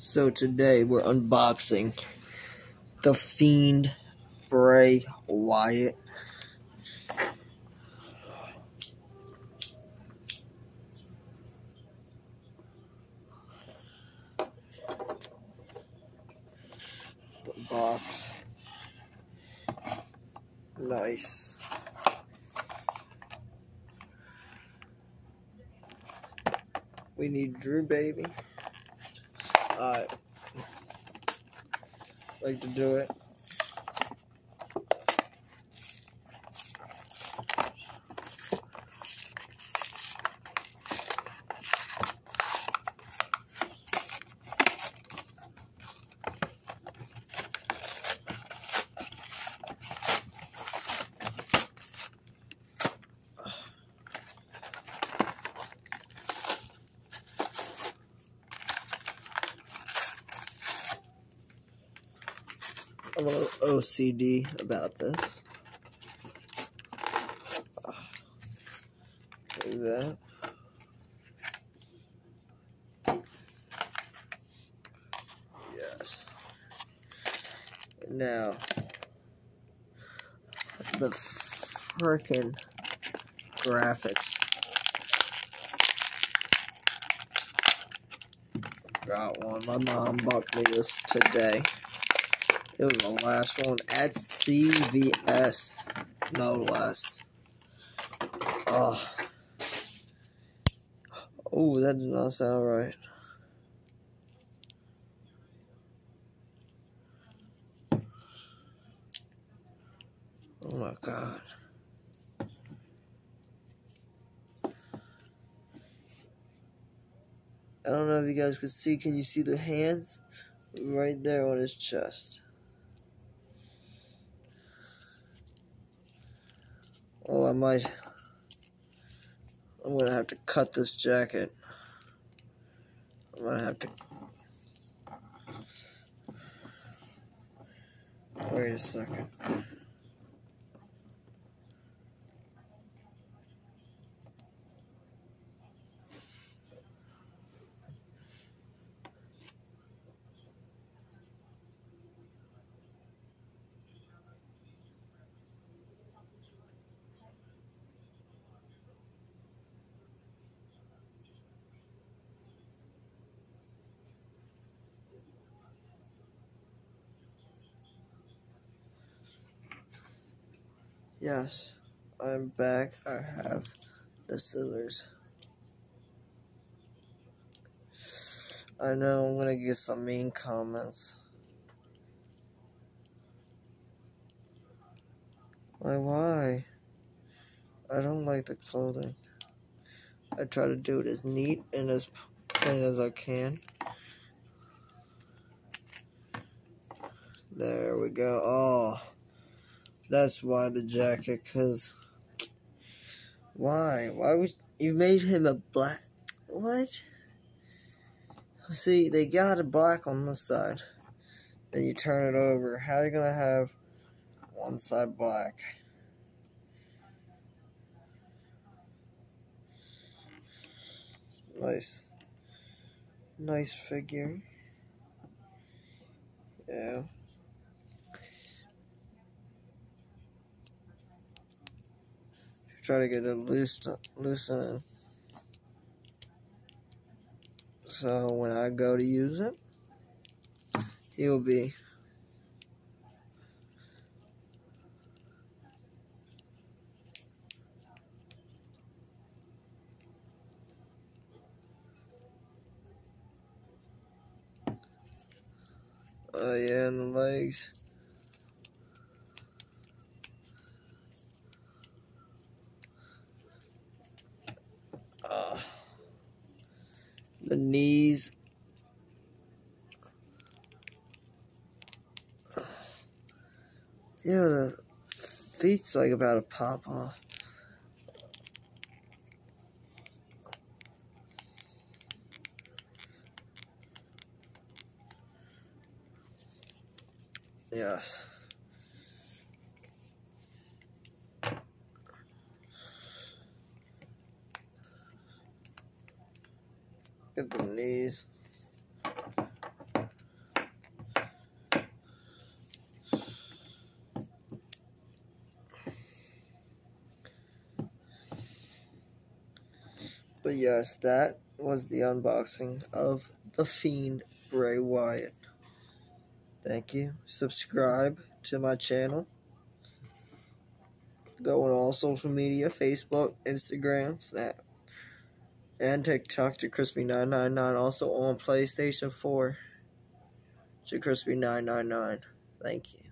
So today we're unboxing the Fiend Bray Wyatt. The box. Nice. We need Drew Baby. I like to do it. A little OCD about this. Like that. Yes. Now, the freaking graphics. Got one. My mom bought me this today. It was the last one at CVS, no less. Ah. Oh, oh, that did not sound right. Oh my god. I don't know if you guys can see. Can you see the hands? Right there on his chest. Oh, I might. I'm gonna have to cut this jacket. I'm gonna have to. Wait a second. Yes, I'm back. I have the scissors. I know I'm gonna get some mean comments. Why, why? I don't like the clothing. I try to do it as neat and as plain as I can. There we go. Oh. That's why the jacket, cause why? Why would you made him a black? What? See, they got a black on this side. Then you turn it over. How are you gonna have one side black? Nice, nice figure. Yeah. Try to get it loose, loosening. So when I go to use it, he'll be Oh uh, yeah, and the legs. The knees. Yeah, the feet's like about to pop off. Yes. at the knees. But yes, that was the unboxing of The Fiend Bray Wyatt. Thank you. Subscribe to my channel. Go on all social media, Facebook, Instagram, Snap and TikTok jacrispy999. Also on PlayStation 4 jacrispy999. Thank you.